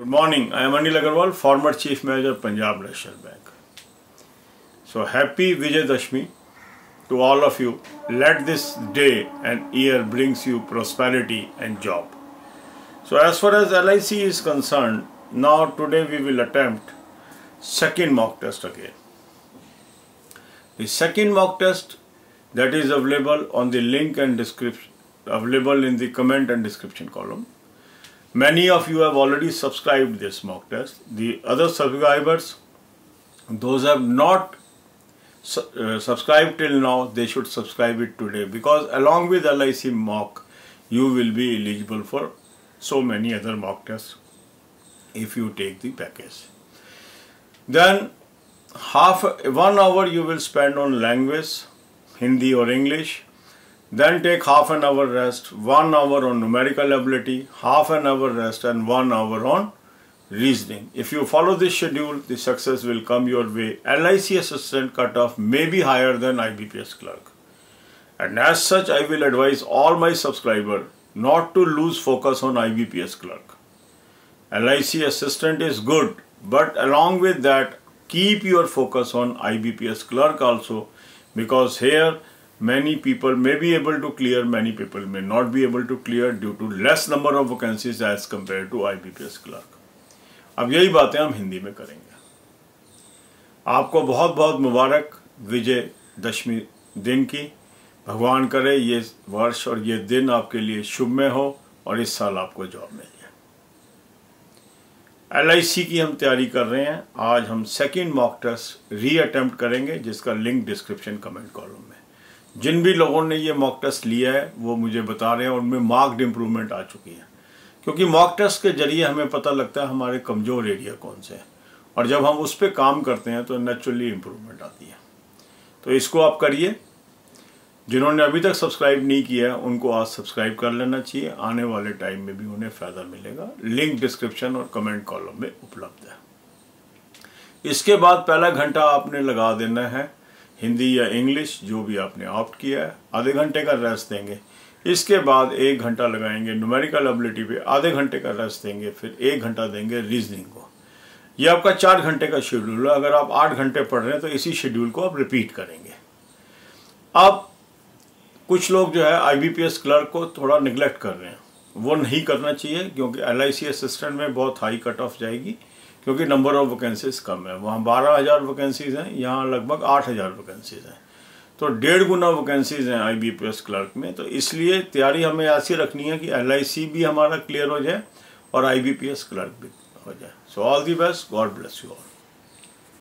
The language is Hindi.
Good morning. I am Anil Agarwal, former Chief Manager, Punjab National Bank. So happy Vijay Dashmi to all of you. Let this day and year brings you prosperity and job. So as far as LIC is concerned, now today we will attempt second mock test again. The second mock test that is available on the link and description available in the comment and description column Many of you have already subscribed this mock test. The other subscribers, those have not uh, subscribed till now, they should subscribe it today because along with LIC mock, you will be eligible for so many other mock tests if you take the package. Then half one hour you will spend on language, Hindi or English, then take half an hour rest, one hour on numerical ability, half an hour rest and one hour on reasoning. If you follow this schedule, the success will come your way. LIC assistant cutoff may be higher than IBPS clerk. And as such, I will advise all my subscribers not to lose focus on IBPS clerk. LIC assistant is good, but along with that, keep your focus on IBPS clerk also because here many people may be able to clear, many people may not be able to clear due to less number of vacancies as compared to IBPS clerk. अब यही बातें हम हिंदी में करेंगे। आपको बहुत बहुत मुबारक विजय दशमी दिन की। भगवान करे ये वर्ष और ये दिन आपके लिए शुभ में हो और इस साल आपको जॉब मिल जाए। एल की हम तैयारी कर रहे हैं। आज हम second mock test re attempt करेंगे जिसका लिंक डिस्क्रिप्शन कमेंट कॉलम में जिन भी लोगों ने ये मॉक टेस्ट लिया है, वो मुझे बता रहे हैं उनमें मार्क्ड इम्प्रूवमेंट आ चुकी है। क्योंकि मॉक टेस्ट के ज़रिए हमें पता लगता है हमारे कमज़ोर एरिया कौन से हैं। और जब हम उस पर काम करते हैं तो नेचुरली इम्प्रूवमेंट आती है। तो इसको आप करिए। जिन्होंने अभी तक सब्सक्राइब नहीं किया है, उनको आज सब्सक्राइब कर लेना चाहिए। आने वाले टाइम में भी उन्हें फ़ायदा मिलेगा। लिंक डिस्क्रिप्शन और कमेंट कॉलम में उपलब्ध है। इसके बाद पहला घंटा आपने लगा देना है। हिंदी या इंग्लिश जो भी आपने ऑप्ट किया है, आधे घंटे का रेस्ट देंगे। इसके बाद एक घंटा लगाएँगे न्यूमेरिकल एबिलिटी पे आधे घंटे का रेस्ट देंगे, फिर एक घंटा देंगे रीजनिंग को। ये आपका चार घंटे का शेड्यूल है। अगर आप आठ घंटे पढ़ रहे हैं तो इसी शेड्यूल को आप रिपीट करेंगे। अब कुछ लोग जो है आईबीपीएस क्लर्क को थोड़ा निगलेक्ट कर रहे हैं। वो नहीं करना चाहिए, क्योंकि LIC असिस्टेंट में बहुत हाई कट ऑफ़ जाएगी। क्योंकि नंबर ऑफ़ वैकेंसीज कम है। वहाँ बारह हज़ार वैकेंसीज हैं, यहाँ लगभग आठ हज़ार वैकेंसीज हैं। तो डेढ़ गुना वैकेंसीज हैं I B P S clerk में तो इसलिए तैयारी हमें ऐसी रखनी है कि एल आई सी भी हमारा क्लियर हो जाए और I B P S clerk भी हो जाए। So all the best God bless you all